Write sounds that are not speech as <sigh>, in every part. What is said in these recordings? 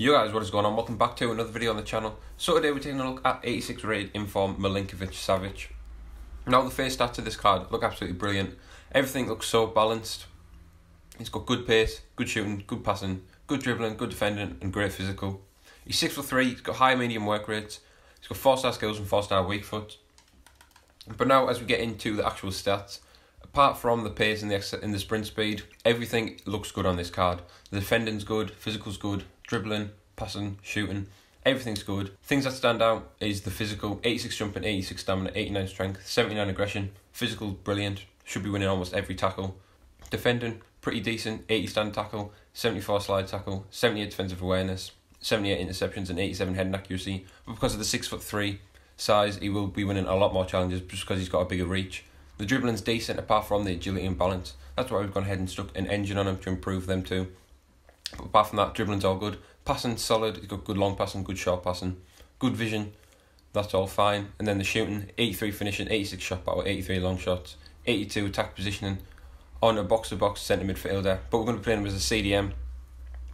Yo guys, what is going on? Welcome back to another video on the channel. So today we're taking a look at 86 rated inform Milinkovic Savic. Now the face stats of this card look absolutely brilliant. Everything looks so balanced. He's got good pace, good shooting, good passing, good dribbling, good defending and great physical. He's 6 foot 3, he's got high medium work rates, he's got 4 star skills and 4 star weak foot. But now as we get into the actual stats, apart from the pace and the, and the sprint speed, everything looks good on this card. The defending's good, physical's good, dribbling, passing, shooting, everything's good. Things that stand out is the physical 86 jumping, 86 stamina, 89 strength, 79 aggression, physical brilliant, should be winning almost every tackle. Defending pretty decent, 80 stand tackle, 74 slide tackle, 78 defensive awareness, 78 interceptions, and 87 heading accuracy. But because of the 6 foot 3 size, he will be winning a lot more challenges just because he's got a bigger reach. The dribbling's decent apart from the agility and balance. That's why we've gone ahead and stuck an engine on him to improve them too. Apart from that, dribbling's all good. Passing solid. He's got good long passing, good short passing, good vision. That's all fine. And then the shooting, 83 finishing, 86 shot power, 83 long shots, 82 attack positioning on a box to box centre midfielder. But we're going to play him as a CDM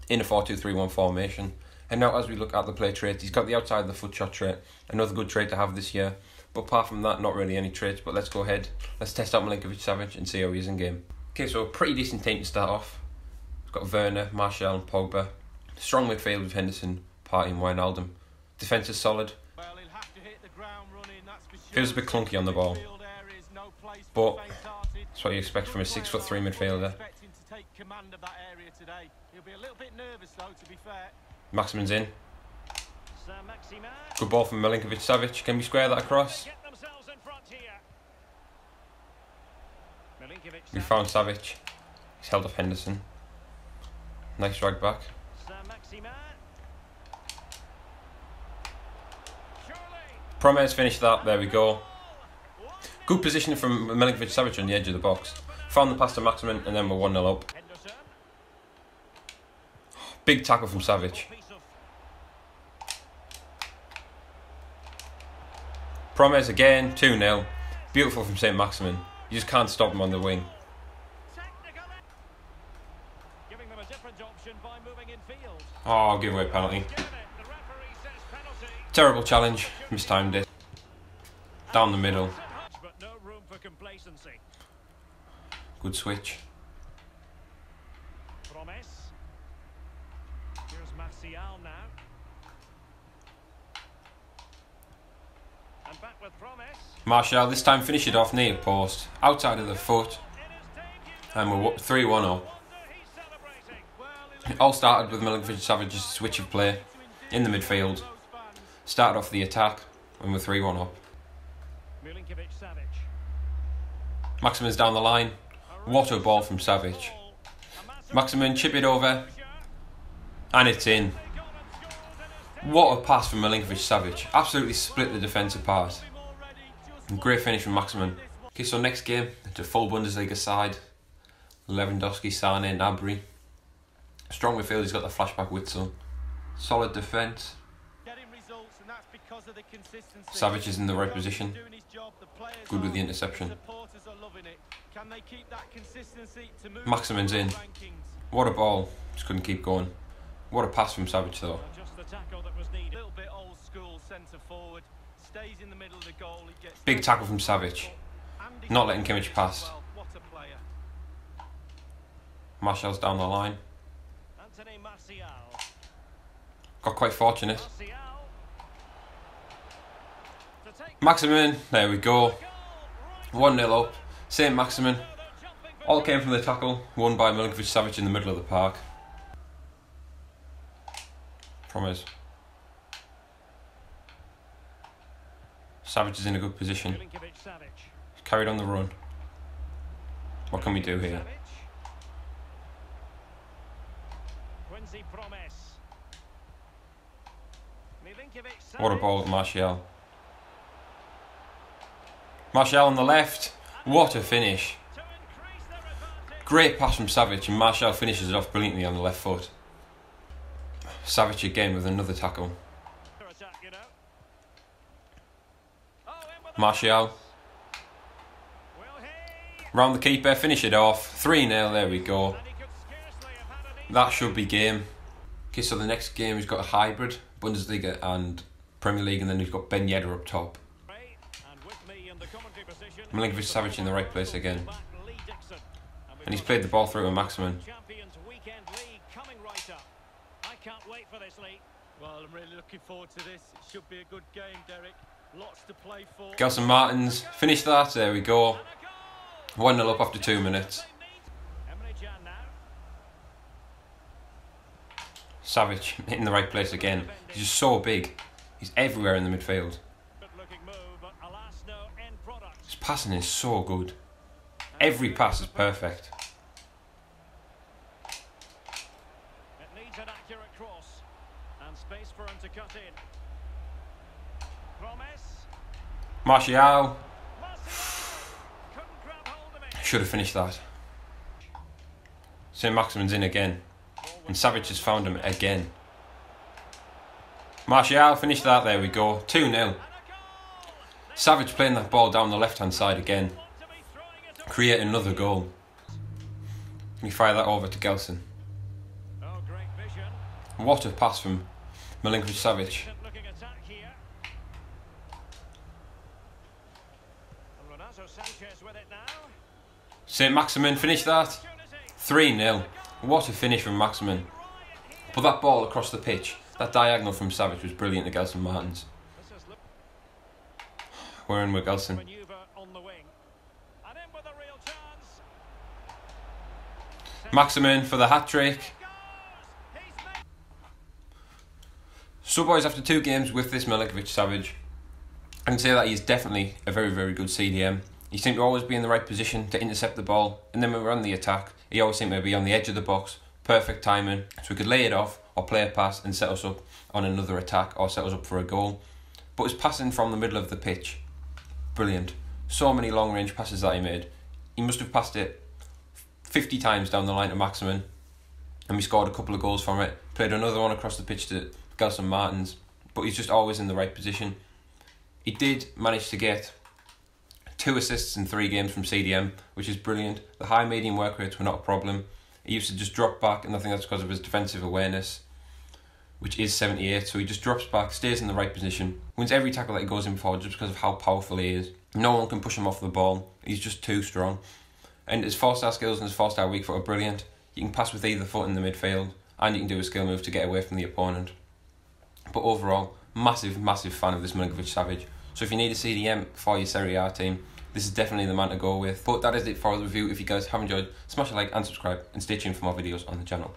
in a 4 2 3 1 formation. And now, as we look at the play trait, he's got the outside of the foot shot trait, another good trait to have this year. But apart from that, not really any traits. But let's go ahead, let's test out Milinkovic Savic and see how he is in game. Okay, so a pretty decent team to start off. Got Werner, Martial, and Pogba. Strong midfield with Henderson, Partey, and Wijnaldum. Defence is solid. Feels a bit clunky on the ball, but that's what you expect from a six foot three midfielder. Maximin's in. Good ball from Milinkovic Savic. Can we square that across? We found Savic. He's held off Henderson. Nice drag back. Promes finished that. There we go. Good positioning from Milinkovic Savic on the edge of the box. Found the pass to Maximin and then we're 1 0 up. Big tackle from Savic. Promes again, 2 0. Beautiful from St. Maximin. You just can't stop him on the wing. Oh, give away penalty. Terrible challenge. Mistimed it. Down the middle. Good switch. Martial this time finish it off near post, outside of the foot, and we're 3 1 up. It all started with Milinkovic Savic's switch of play in the midfield. Started off the attack and we're 3 1 up. Maximin's down the line. What a ball from Savic. Maximin chip it over. And it's in. What a pass from Milinkovic Savic. Absolutely split the defence apart. And great finish from Maximin. Okay, so next game, it's a full Bundesliga side. Lewandowski, Sane, Gnabry. Strong midfield, he's got the flashback Witsel. Solid defence. Savic is in the right position. Good with the interception. Maximin's in. What a ball. Just couldn't keep going. What a pass from Savic though. Big tackle from Savic. Not letting Kimmich pass. Martial's down the line. Got quite fortunate. Maximin, there we go. 1 0 up. Same Maximin. All came from the tackle, won by Milinkovic Savic in the middle of the park. Promes. Savic is in a good position. Carried on the run. What can we do here? What a ball, Martial. Martial on the left. What a finish. Great pass from Savic, and Martial finishes it off brilliantly on the left foot. Savic again with another tackle. Martial. Round the keeper, finish it off. 3 0, there we go. That should be game. Okay, so the next game he's got a hybrid, Bundesliga and Premier League, and then he's got Ben Yedder up top. Milinkovic Savic in the right place again. And he's played the ball through to Maximin. Well, I'm really looking forward to this. It should be a good game, Derek. Lots to play for. Gelson Martins, finish that, there we go. 1 0 up after two minutes. Savic <laughs> in the right place again. He's just so big. He's everywhere in the midfield. His passing is so good. Every pass is perfect. It needs an accurate cross and space for him to cut in. Promes. Martial Couldn't grab hold of it. should have finished that. St. Maximin's in again. And Savic has found him again. Martial, finish that, there we go. 2 0. Savic playing that ball down the left hand side again. Create another goal. We fire that over to Gelson. What a pass from Milinkovic now. St. Maximin, finish that. 3 0. What a finish from Maximin. Put that ball across the pitch. That diagonal from Savic was brilliant to Gelson Martins. We're in with Gelson. maneuver on the wing. And in with a real chance. Maximin for the hat trick. Goes. He's made So, boys, after two games with this Milinkovic Savic, I can say that he's definitely a very, very good CDM. He seemed to always be in the right position to intercept the ball, and then when we're on the attack, he always seemed to be on the edge of the box, perfect timing, so we could lay it off or play a pass and set us up on another attack or set us up for a goal. But his passing from the middle of the pitch, brilliant. So many long range passes that he made. He must have passed it 50 times down the line to Maximin, and we scored a couple of goals from it. Played another one across the pitch to Gelson Martins, but he's just always in the right position. He did manage to get two assists in three games from CDM, which is brilliant. The high medium work rates were not a problem. He used to just drop back, and I think that's because of his defensive awareness, which is 78. So he just drops back, stays in the right position, wins every tackle that he goes in for just because of how powerful he is. No one can push him off the ball. He's just too strong. And his four star skills and his four star weak foot are brilliant. You can pass with either foot in the midfield, and you can do a skill move to get away from the opponent. But overall, massive, massive fan of this Milinkovic Savic. So if you need a CDM for your Serie A team, this is definitely the man to go with. But that is it for the review. If you guys have enjoyed, smash a like and subscribe, and stay tuned for more videos on the channel.